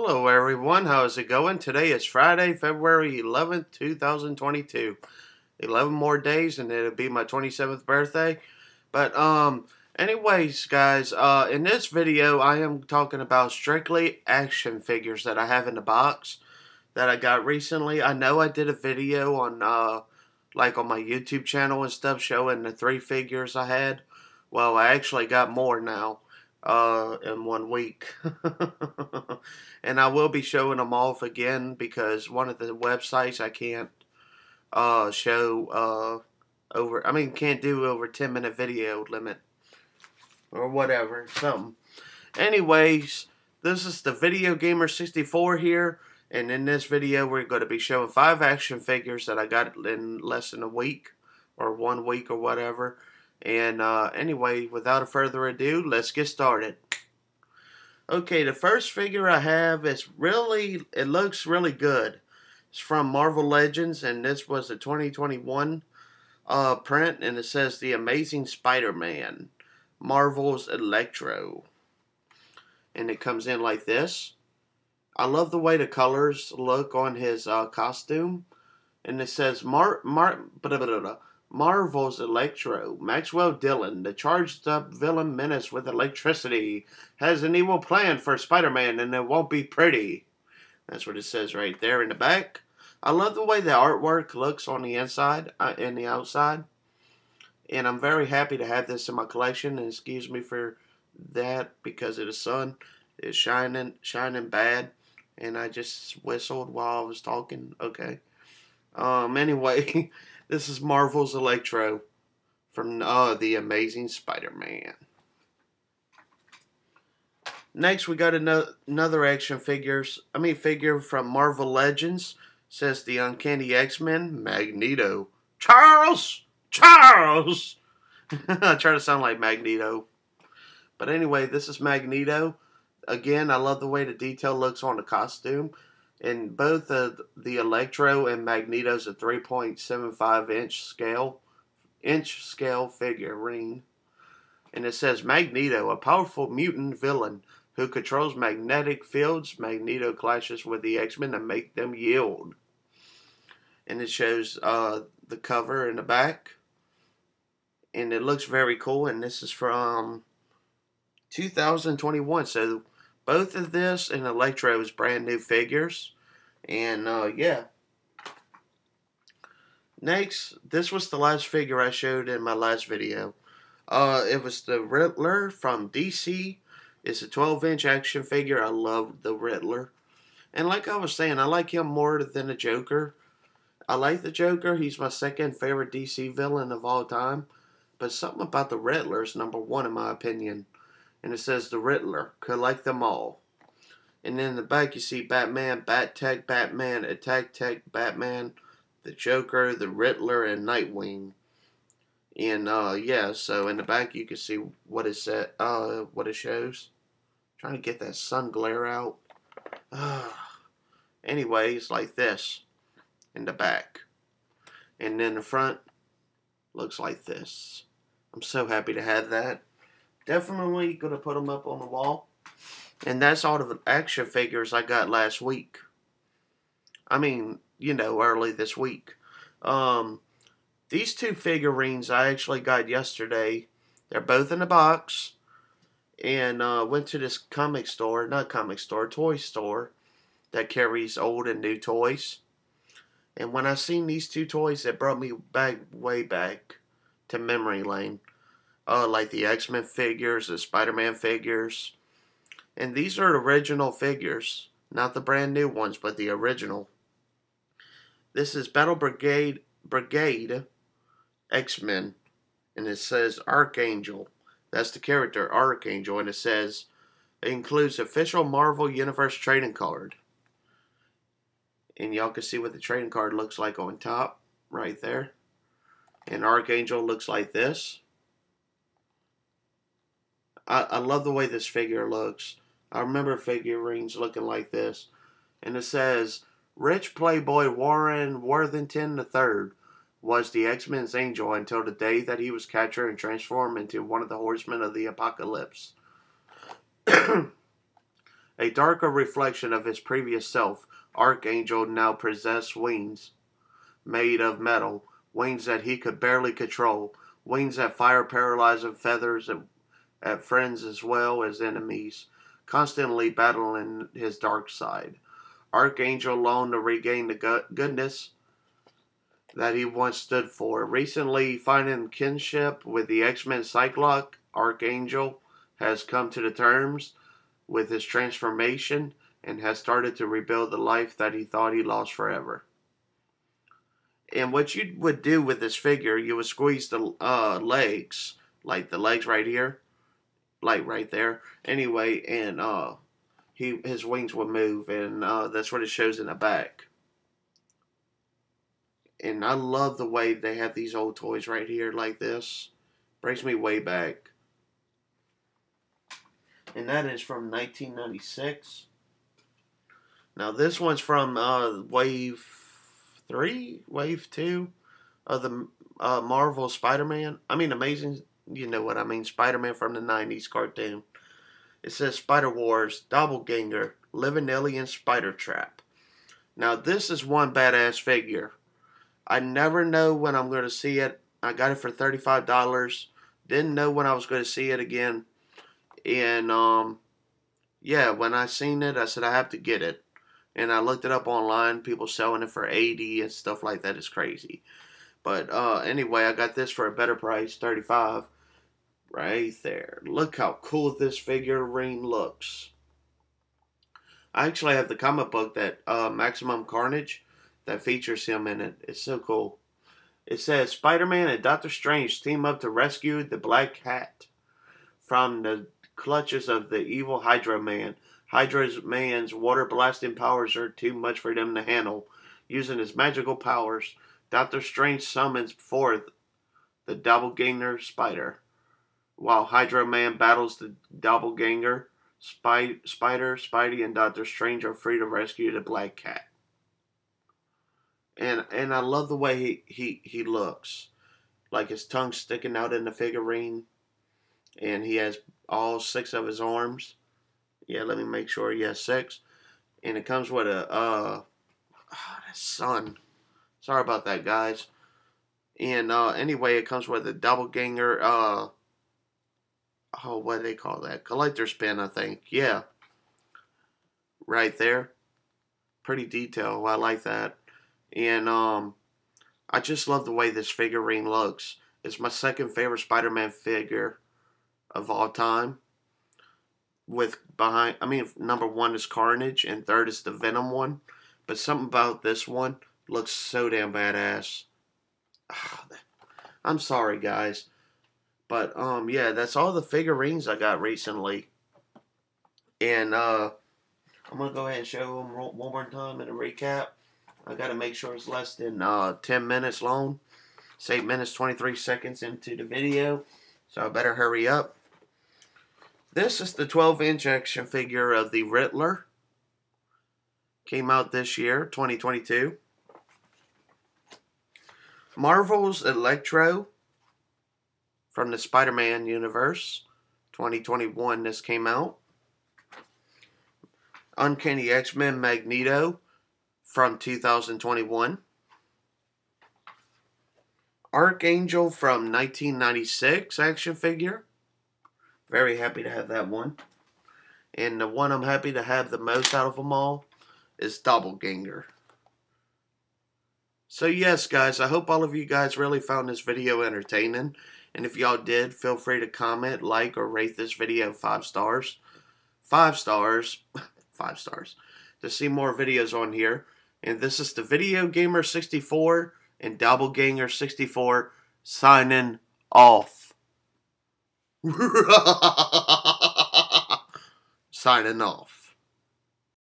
Hello everyone, how's it going? Today is Friday, February 11th, 2022. 11 more days and it'll be my 27th birthday. But um anyways, guys, uh in this video I am talking about strictly action figures that I have in the box that I got recently. I know I did a video on uh like on my YouTube channel and stuff showing the three figures I had. Well, I actually got more now uh, in one week. and I will be showing them off again because one of the websites I can't uh, show uh, over, I mean, can't do over 10 minute video limit or whatever, something. Anyways, this is the Video Gamer 64 here. And in this video, we're going to be showing five action figures that I got in less than a week or one week or whatever. And uh, anyway, without further ado, let's get started. Okay, the first figure I have is really, it looks really good. It's from Marvel Legends, and this was a 2021 uh, print, and it says The Amazing Spider-Man, Marvel's Electro. And it comes in like this. I love the way the colors look on his uh, costume. And it says Mar Mar blah, blah, blah, Marvel's Electro. Maxwell Dillon, the charged up villain menace with electricity, has an evil plan for Spider Man and it won't be pretty. That's what it says right there in the back. I love the way the artwork looks on the inside uh, and the outside. And I'm very happy to have this in my collection. And excuse me for that because of the sun is shining, shining bad. And I just whistled while I was talking. Okay. Um. Anyway. This is Marvel's Electro from uh, The Amazing Spider-Man. Next, we got another action figures. I mean, figure from Marvel Legends. Says the Uncanny X-Men, Magneto. Charles! Charles! I try to sound like Magneto. But anyway, this is Magneto. Again, I love the way the detail looks on the costume in both the the Electro and Magneto's a 3.75 inch scale inch scale figurine. And it says Magneto, a powerful mutant villain who controls magnetic fields. Magneto clashes with the X-Men to make them yield. And it shows uh, the cover in the back. And it looks very cool. And this is from 2021. So both of this and Electro's brand new figures. And uh, yeah. Next, this was the last figure I showed in my last video. Uh, it was the Riddler from DC. It's a 12 inch action figure. I love the Riddler. And like I was saying, I like him more than the Joker. I like the Joker. He's my second favorite DC villain of all time. But something about the Riddler is number one in my opinion and it says the Riddler. Collect them all. And then in the back you see Batman, Bat Tech, Batman, Attack Tech, Batman, the Joker, the Riddler, and Nightwing. And uh, yeah, so in the back you can see what it said, uh, what it shows. trying to get that sun glare out. Uh, anyway, it's like this in the back. And then the front looks like this. I'm so happy to have that. Definitely going to put them up on the wall. And that's all of the action figures I got last week. I mean, you know, early this week. Um, these two figurines I actually got yesterday. They're both in a box. And uh, went to this comic store, not comic store, toy store that carries old and new toys. And when I seen these two toys, it brought me back way back to memory lane uh, like the X Men figures, the Spider Man figures. And these are original figures, not the brand new ones, but the original. This is Battle Brigade Brigade X Men, and it says Archangel. That's the character Archangel, and it says it includes official Marvel Universe trading card. And y'all can see what the trading card looks like on top, right there. And Archangel looks like this. I, I love the way this figure looks. I remember figurines looking like this. And it says, Rich Playboy Warren Worthington III was the X-Men's angel until the day that he was captured and transformed into one of the horsemen of the apocalypse. A darker reflection of his previous self, Archangel now possessed wings made of metal, wings that he could barely control, wings that fire paralyzing feathers at, at friends as well as enemies, constantly battling his dark side. Archangel longed to regain the goodness that he once stood for. Recently, finding kinship with the X Men Cyclops, Archangel has come to the terms with his transformation and has started to rebuild the life that he thought he lost forever. And what you would do with this figure, you would squeeze the uh, legs, like the legs right here, like right there. Anyway, and uh, he his wings would move, and uh, that's what it shows in the back and I love the way they have these old toys right here like this. Brings me way back. And that is from 1996. Now this one's from uh, Wave 3, Wave 2 of the uh, Marvel Spider-Man. I mean Amazing, you know what I mean, Spider-Man from the 90s cartoon. It says Spider Wars, Doppelganger, Living Alien Spider Trap. Now this is one badass figure. I never know when I'm going to see it. I got it for $35. Didn't know when I was going to see it again. And um, yeah, when I seen it, I said I have to get it. And I looked it up online. People selling it for 80 and stuff like that is crazy. But uh, anyway, I got this for a better price, 35 Right there. Look how cool this figurine looks. I actually have the comic book that uh, Maximum Carnage that features him in it. It's so cool. It says Spider Man and Doctor Strange team up to rescue the Black Cat from the clutches of the evil Hydro Man. Hydra's man's water blasting powers are too much for them to handle. Using his magical powers, Doctor Strange summons forth the doppelganger spider. While Hydro Man battles the doppelganger, Spy- Spider, Spidey, and Doctor Strange are free to rescue the Black Cat and and I love the way he he he looks, like his tongue sticking out in the figurine, and he has all six of his arms. Yeah, let me make sure he has six, and it comes with a uh, oh, sun. Sorry about that, guys. And uh, anyway, it comes with a doppelganger. Uh, oh, what do they call that? Collector's pin, I think. Yeah, right there. Pretty detail. I like that. And um, I just love the way this figurine looks. It's my second favorite Spider-Man figure of all time. With behind, I mean, number one is Carnage, and third is the Venom one. But something about this one looks so damn badass. I'm sorry, guys. But um, yeah, that's all the figurines I got recently. And uh, I'm gonna go ahead and show them one more time in a recap. I got to make sure it's less than uh, 10 minutes long. It's 8 minutes 23 seconds into the video, so I better hurry up. This is the 12 inch action figure of the Riddler. Came out this year, 2022. Marvel's Electro from the Spider Man universe. 2021, this came out. Uncanny X Men Magneto from 2021. Archangel from 1996 action figure. Very happy to have that one. And the one I'm happy to have the most out of them all is Doppelganger. So yes, guys, I hope all of you guys really found this video entertaining. And if y'all did, feel free to comment, like, or rate this video five stars. Five stars. five stars. To see more videos on here. And this is the Video Gamer 64 and Double Ganger 64 signing off. signing off.